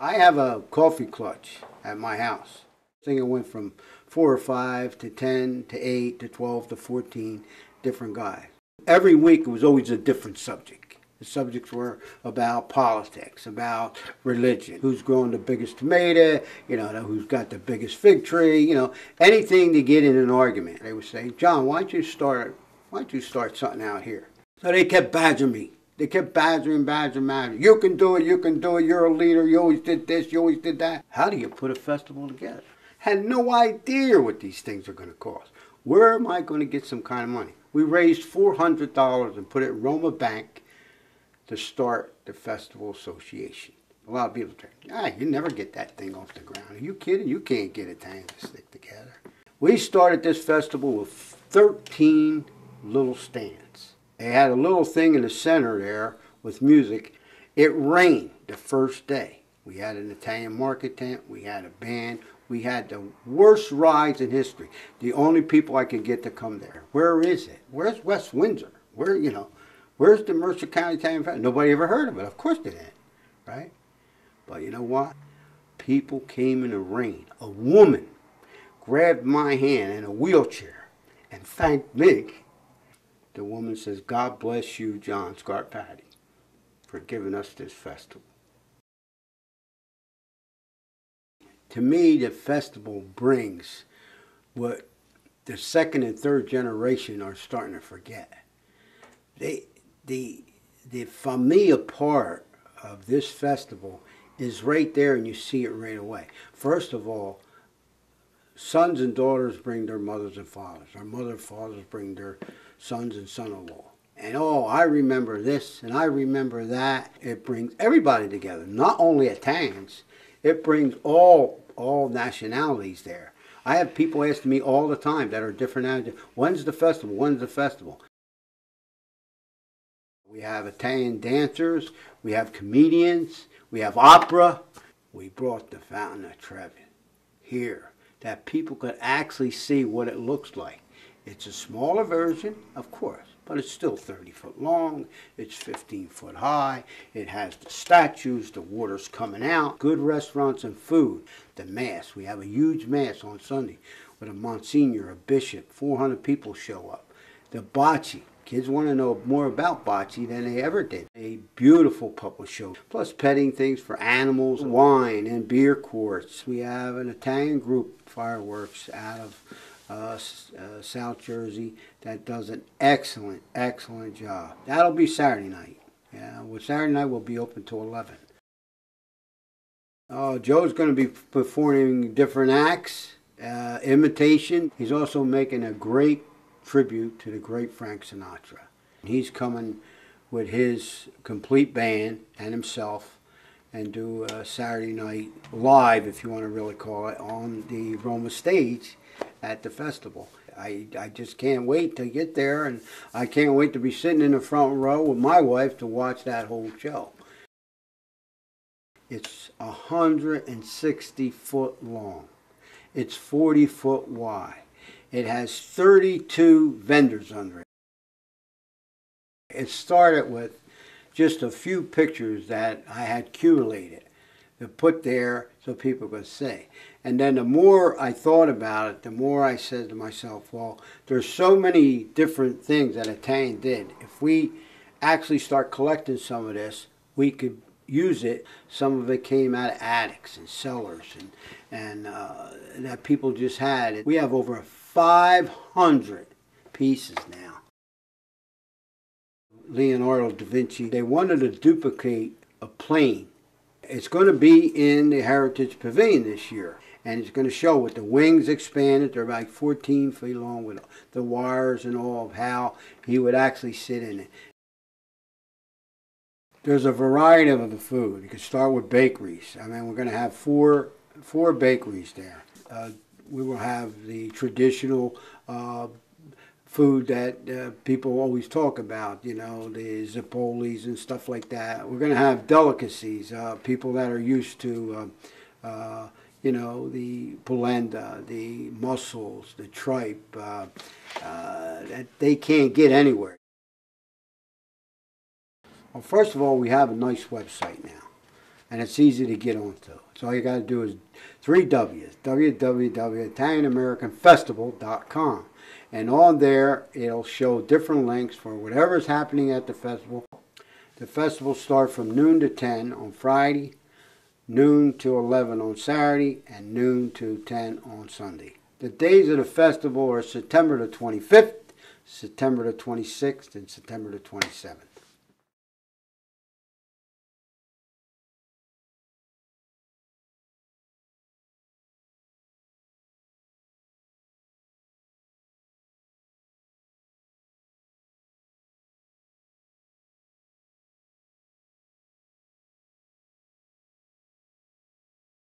I have a coffee clutch at my house. I think it went from four or five to 10 to 8 to 12 to 14 different guys. Every week it was always a different subject. The subjects were about politics, about religion, who's growing the biggest tomato, you know, who's got the biggest fig tree, you know, anything to get in an argument. They would say, John, why don't you start, why don't you start something out here? So they kept badgering me. They kept badgering, badgering, badgering. You can do it, you can do it, you're a leader, you always did this, you always did that. How do you put a festival together? Had no idea what these things are going to cost. Where am I going to get some kind of money? We raised $400 and put it in Roma Bank to start the Festival Association. A lot of people say, ah, you never get that thing off the ground. Are you kidding? You can't get a thing to stick together. We started this festival with 13 little stands. They had a little thing in the center there with music. It rained the first day. We had an Italian market tent. We had a band. We had the worst rides in history. The only people I could get to come there. Where is it? Where's West Windsor? Where, you know, where's the Mercer County Italian Festival? Nobody ever heard of it. Of course they didn't, right? But you know what? People came in the rain. A woman grabbed my hand in a wheelchair and thanked me the woman says, God bless you, John Scarpati, for giving us this festival. To me, the festival brings what the second and third generation are starting to forget. They, the, the famiglia part of this festival is right there and you see it right away. First of all, sons and daughters bring their mothers and fathers. Our mother and fathers bring their sons and son-in-law. And oh, I remember this and I remember that. It brings everybody together, not only Italians. It brings all all nationalities there. I have people asking me all the time that are different. When's the festival? When's the festival? We have Italian dancers. We have comedians. We have opera. We brought the Fountain of Trevi here that people could actually see what it looks like. It's a smaller version, of course, but it's still 30 foot long. It's 15 foot high. It has the statues, the water's coming out, good restaurants and food. The Mass, we have a huge Mass on Sunday with a Monsignor, a bishop, 400 people show up. The bocce, Kids want to know more about bocce than they ever did. A beautiful puppet show, plus petting things for animals, wine, and beer courts. We have an Italian group, Fireworks, out of uh, uh, South Jersey that does an excellent, excellent job. That'll be Saturday night. Yeah, well, Saturday night will be open till 11. Oh, Joe's going to be performing different acts, uh, imitation. He's also making a great tribute to the great Frank Sinatra. He's coming with his complete band and himself and do a Saturday night live, if you want to really call it, on the Roma stage at the festival. I, I just can't wait to get there, and I can't wait to be sitting in the front row with my wife to watch that whole show. It's 160 foot long. It's 40 foot wide. It has 32 vendors under it. It started with just a few pictures that I had curated to put there so people could see. And then the more I thought about it, the more I said to myself, well, there's so many different things that Italian did. If we actually start collecting some of this, we could use it. Some of it came out of attics and cellars and, and uh, that people just had. We have over 500 pieces now. Leonardo da Vinci, they wanted to duplicate a plane it's going to be in the Heritage Pavilion this year. And it's going to show with the wings expanded. They're about 14 feet long with the wires and all of how he would actually sit in it. There's a variety of the food. You can start with bakeries. I mean, we're going to have four, four bakeries there. Uh, we will have the traditional uh, food that uh, people always talk about, you know, the zippolis and stuff like that. We're going to have delicacies, uh, people that are used to, uh, uh you know, the polenta, the mussels, the tripe, uh, uh, that they can't get anywhere. Well, first of all, we have a nice website now. and it's easy to get onto. So all you got to do is three W's: www.italianamericanfestival.com, and on there it'll show different links for whatever's happening at the festival. The festival starts from noon to 10 on Friday, noon to 11 on Saturday, and noon to 10 on Sunday. The days of the festival are September the 25th, September the 26th, and September the 27th.